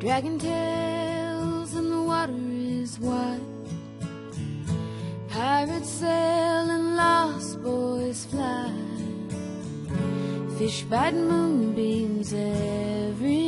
Dragon tails and the water is wide. Pirates sail and lost boys fly. Fish bite moonbeams every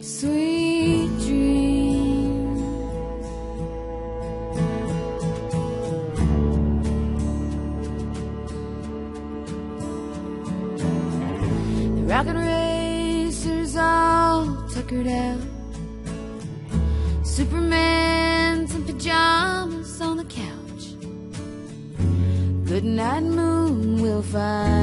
sweet dreams. The rocket racers all tuckered out. Superman's in pajamas on the couch. Good night, moon, we'll find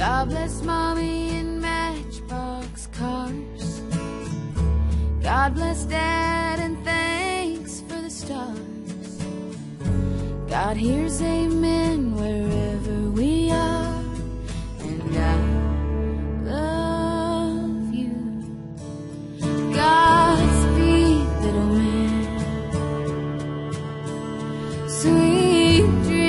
God bless mommy God bless Dad and thanks for the stars. God hears amen wherever we are. And I love you. Godspeed, little man. Sweet dreams.